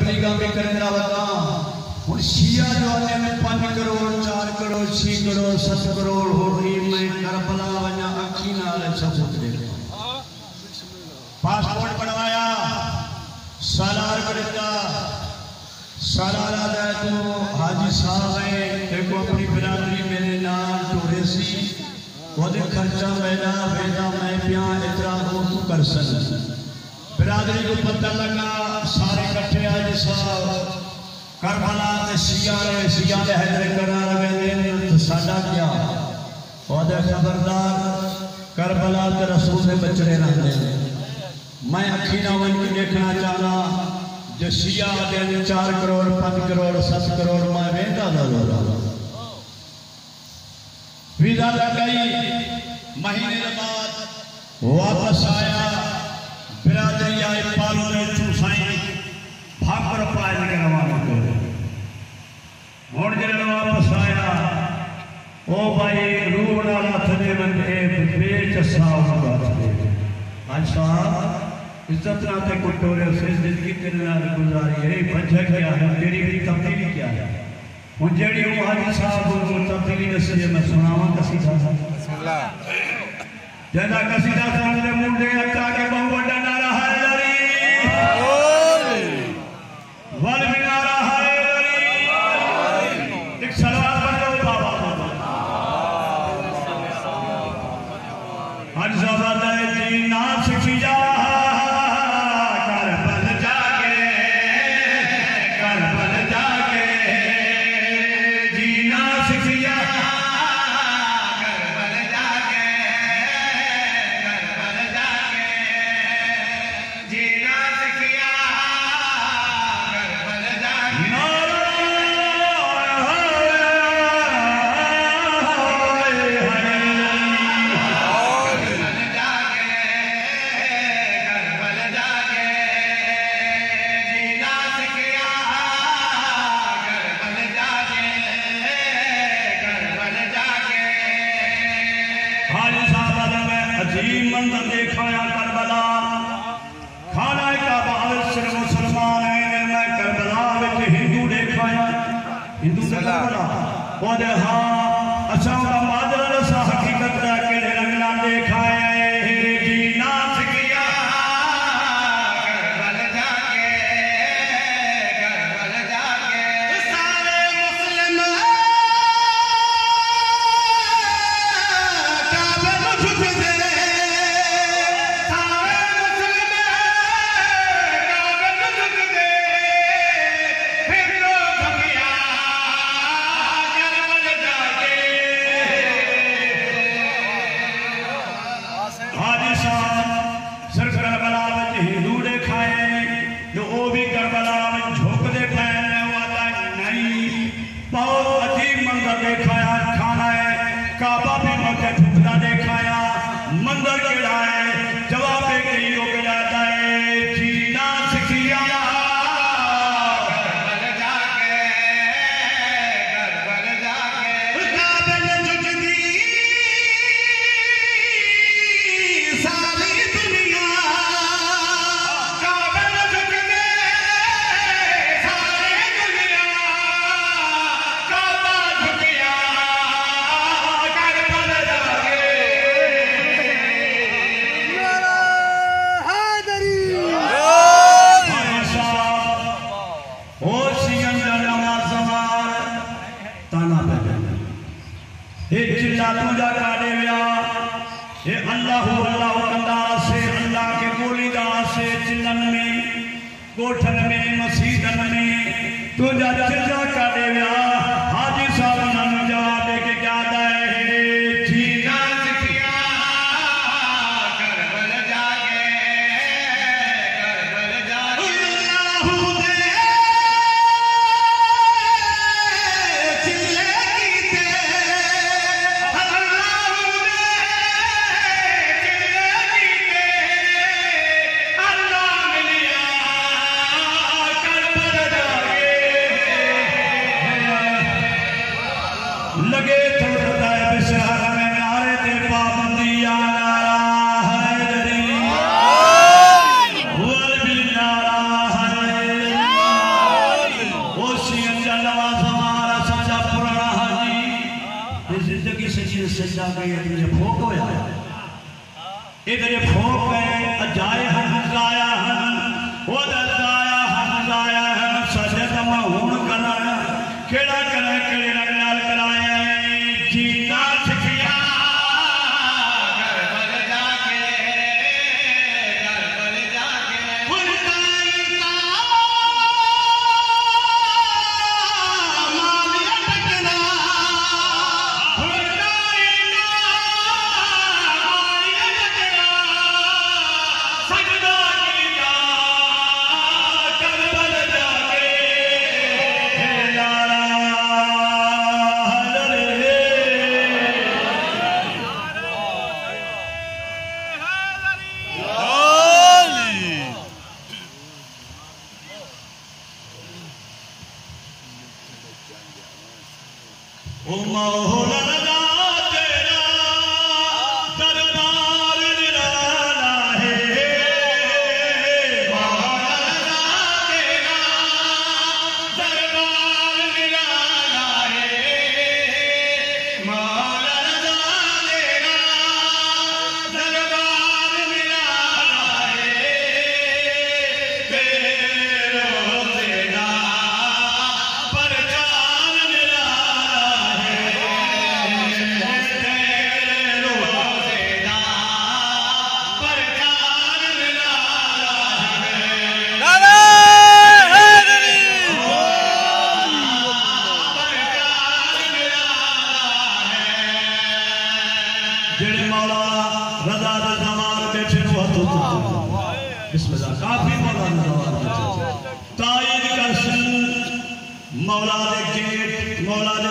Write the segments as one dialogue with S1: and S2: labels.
S1: तबलीगा में करना बता। हूँ शिया जो आने में पाँच करोड़, चार करोड़, छह करोड़, सात करोड़ हो रही मैं करपला वन्या अकीना ले सब उतरे। पासपोर्ट बनवाया। सालार बदलता सालार आता है तो हाजी साहब है, देखो अपनी बिरादरी मेरे नाम टोरे वो वो खर्चा मेरा बेटा मैं प्यार इतना कर सकता। बिरादरी को पता लगा, सारे इकट्ठे साहब करबला ते शिया ने ने हैदर करार वेंदे तो साडा क्या। ओदे खबरदार करबला ते रसूल दे बचड़े रहंदे मैं अखी ना वन देखना चाहना, जो शिया दे 4 करोड़ 5 करोड़ 7 करोड़, मैं वेंदा दा वीज़ा लगाई महीने बाद वापस आया बिरादरी ओ भाई नाल हथ दे बंदे बेच साफ़ बात दे साहब इज़्ज़त ना ते कुटोरे से ज़िंदगी तेरे नाल गुजारी है। वजह क्या है? तेरी भी तब्दीली क्या है? हुन जेड़ी वो हाजी साहब को तब्दीली दसी मैं सुनावा कसीदा बिस्मिल्लाह जदा कसीदा सुनने मुंडे अच्चा के बहु वड्डा अजीब मंजर देखाया करबला। खाना काबा सिर्फ़ मुसलमान है मैं करबला हिंदू देखाया हिंदू करबला। हाँ ये ज़िंदगी सची सजा गई तुझे फोक होया ये तेरे फोक है अजाए हंसाया आया हम वो दादा Oh, बिस्मिल्लाह काफ़ी मौलाना ताइद कर सुन मौला दे गेट मौला दे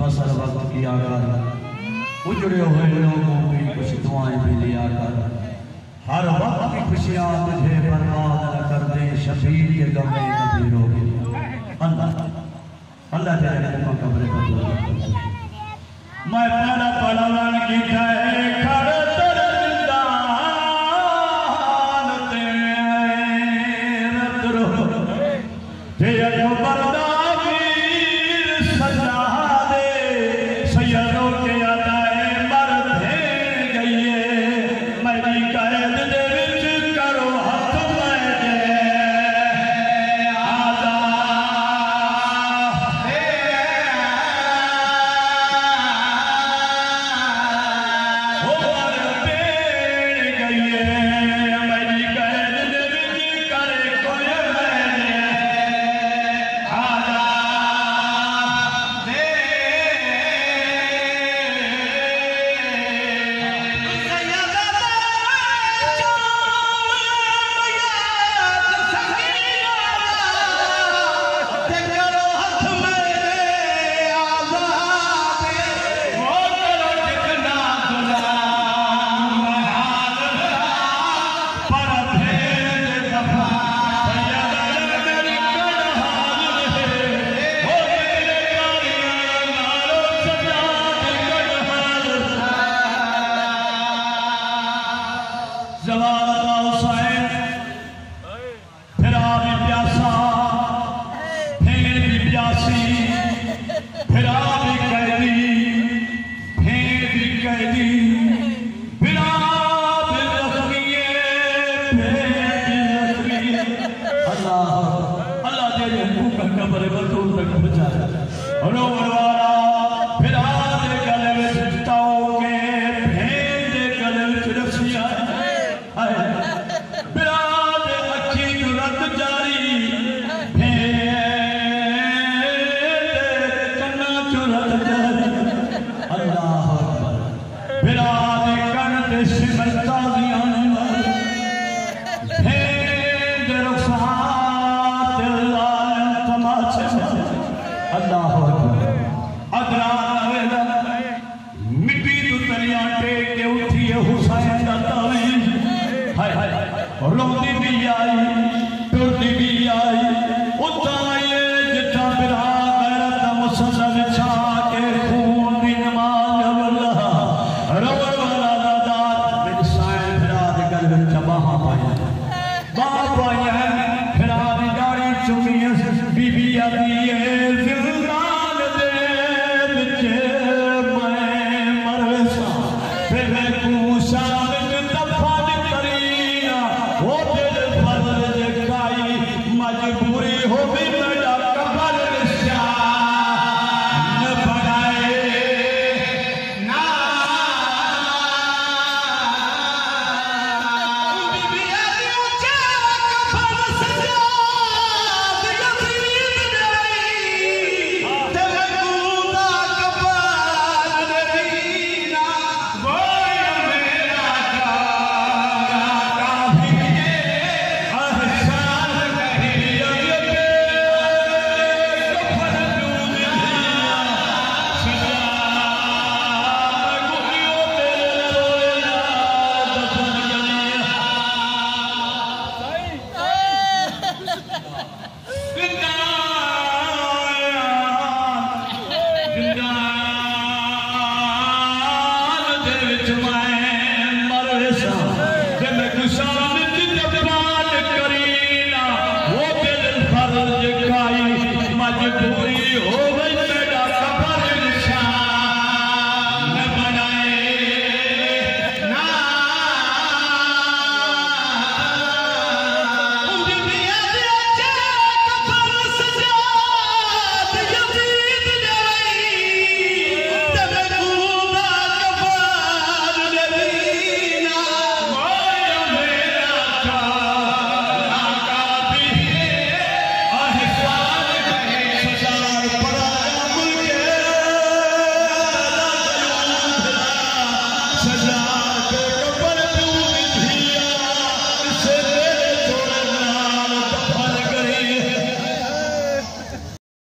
S1: बसर वक्त किया कर। उजड़े हुए लोगों की कुछ दुआएँ भी लिया कर। हर वक्त की खुशियाँ तुझे बर्बाद न कर दे शफीर के गम नबी रोगे अल्लाह अल्लाह तेरे कब्र मैं पहला पहला पढ़ावान की जाए